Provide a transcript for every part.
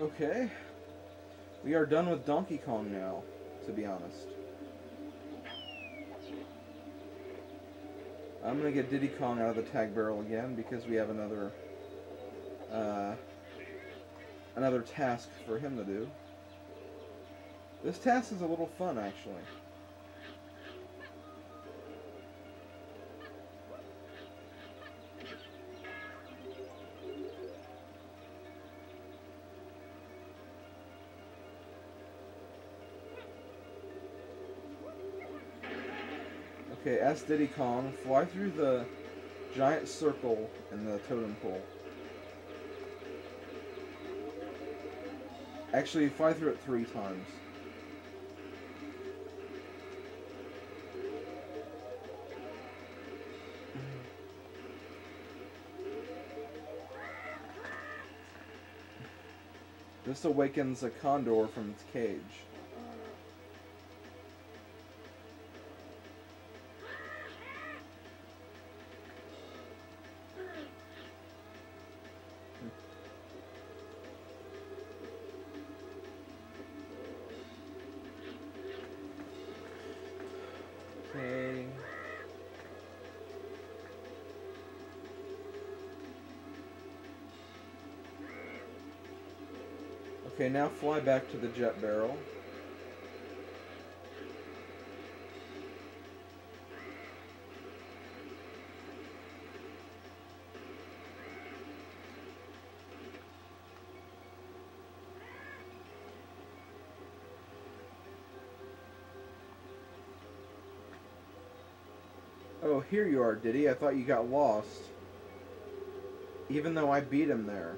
Okay. We are done with Donkey Kong now, to be honest. I'm gonna get Diddy Kong out of the tag barrel again because we have another uh, another task for him to do. This task is a little fun actually. Okay, as Diddy Kong, fly through the giant circle in the totem pole. Actually, fly through it three times. This awakens a condor from its cage. Okay, now fly back to the jet barrel. Oh, here you are, Diddy. I thought you got lost. Even though I beat him there.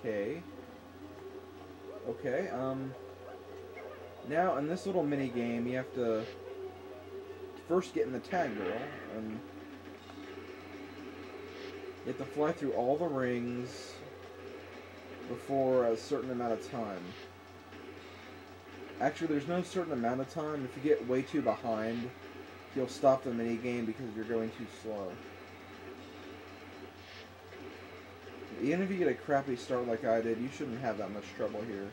Okay. Okay, um... Now, in this little mini game, you have to first get in the tag barrel, and you have to fly through all the rings before a certain amount of time. Actually, there's no certain amount of time. If you get way too behind, you'll stop the mini game because you're going too slow. Even if you get a crappy start like I did, you shouldn't have that much trouble here.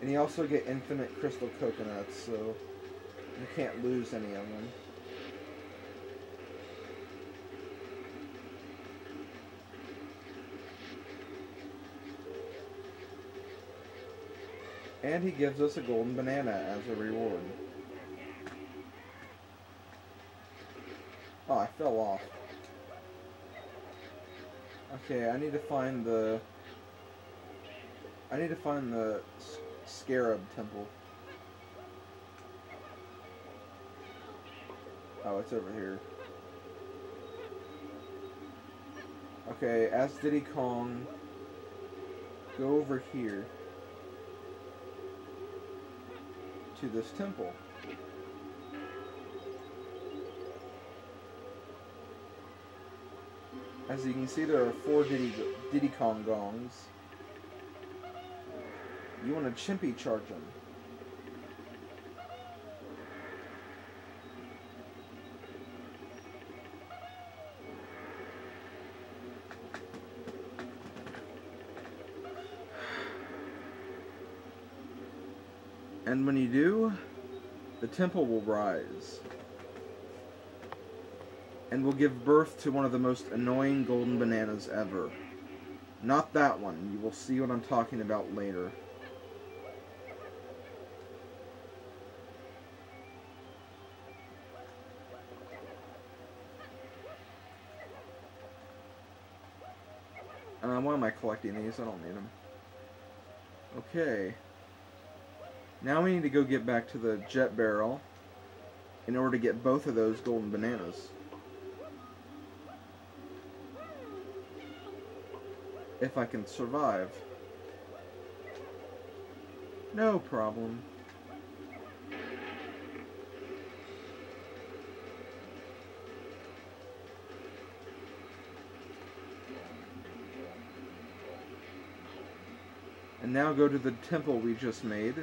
And you also get infinite crystal coconuts, so you can't lose any of them. And he gives us a golden banana as a reward. Oh, I fell off. Okay, I need to find the... I need to find the Scarab Temple. Oh, it's over here. Okay, as Diddy Kong, go over here. To this temple. As you can see, there are four Diddy, Diddy Kong gongs. You want to chimpy charge them. And when you do, the temple will rise. And will give birth to one of the most annoying golden bananas ever. Not that one. You will see what I'm talking about later. Uh, why am I collecting these? I don't need them. Okay. Now we need to go get back to the jet barrel in order to get both of those golden bananas. If I can survive. No problem. And now go to the temple we just made.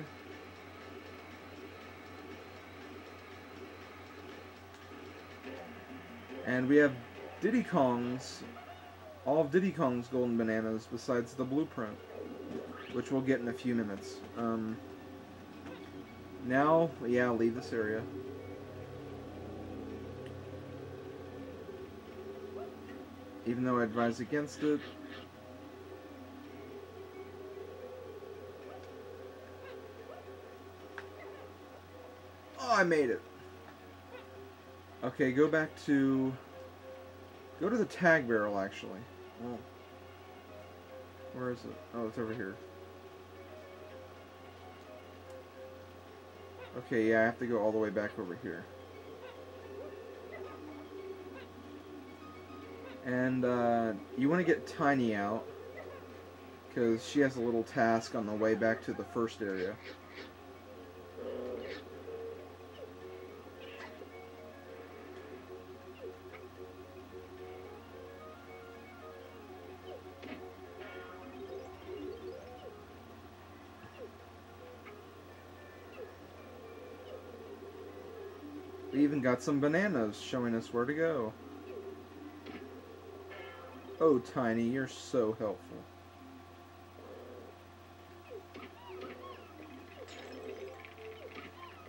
And we have Diddy Kong's, all of Diddy Kong's golden bananas besides the blueprint, which we'll get in a few minutes. Um, now, yeah, leave this area. Even though I advise against it. Oh, I made it. Okay, go back to... Go to the tag barrel, actually. Oh. Where is it? Oh, it's over here. Okay, yeah, I have to go all the way back over here. And, uh, you want to get Tiny out. Because she has a little task on the way back to the first area. We even got some bananas showing us where to go. Oh, Tiny, you're so helpful.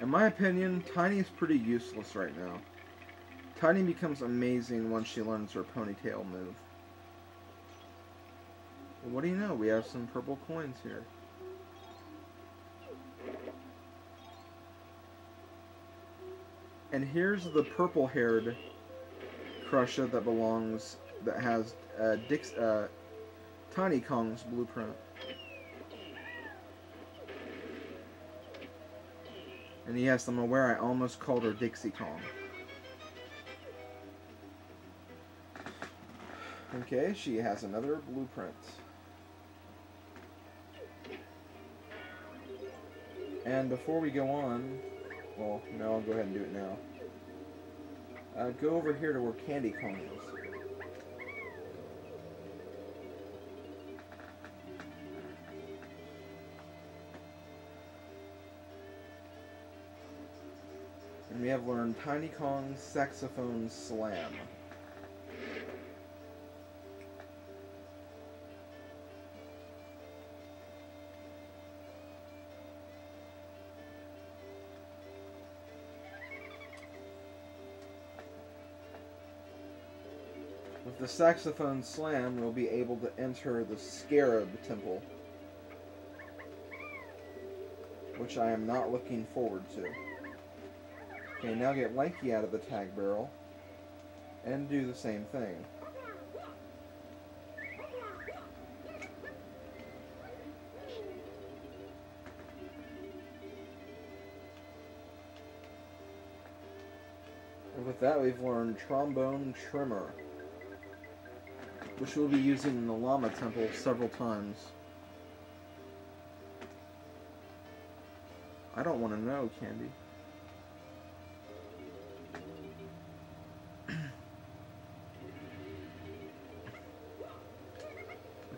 In my opinion, Tiny is pretty useless right now. Tiny becomes amazing once she learns her ponytail move. what do you know? We have some purple coins here. And here's the purple-haired Krusha that belongs, that has uh, Dix, uh, Tiny Kong's blueprint. And yes, I'm aware I almost called her Dixie Kong. Okay, she has another blueprint. And before we go on, well, no, I'll go ahead and do it now. Uh, go over here to where Candy Kong is. And we have learned Tiny Kong's Saxophone Slam. The saxophone slam, we'll be able to enter the Scarab Temple. Which I am not looking forward to. Okay, now get Lanky out of the tag barrel. And do the same thing. And with that, we've learned Trombone Tremor which we'll be using in the Llama Temple several times. I don't want to know, Candy.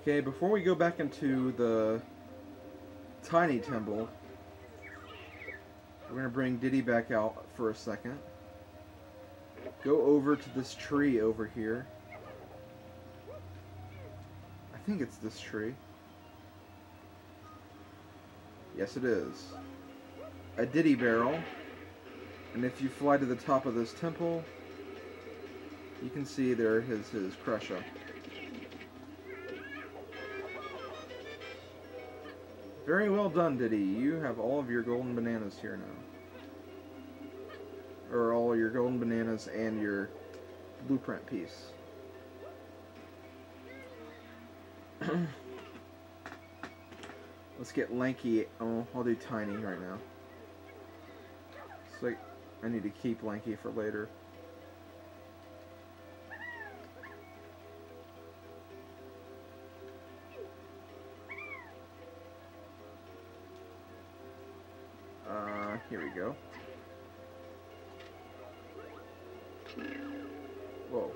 okay, before we go back into the Tiny Temple, we're going to bring Diddy back out for a second. Go over to this tree over here think it's this tree. Yes, it is. A Diddy barrel. And if you fly to the top of this temple, you can see there is his Krusha. Very well done, Diddy. You have all of your golden bananas here now. Or all your golden bananas and your blueprint piece. Let's get Lanky. Oh, I'll do Tiny right now. It's like I need to keep Lanky for later. Uh, here we go. Whoa.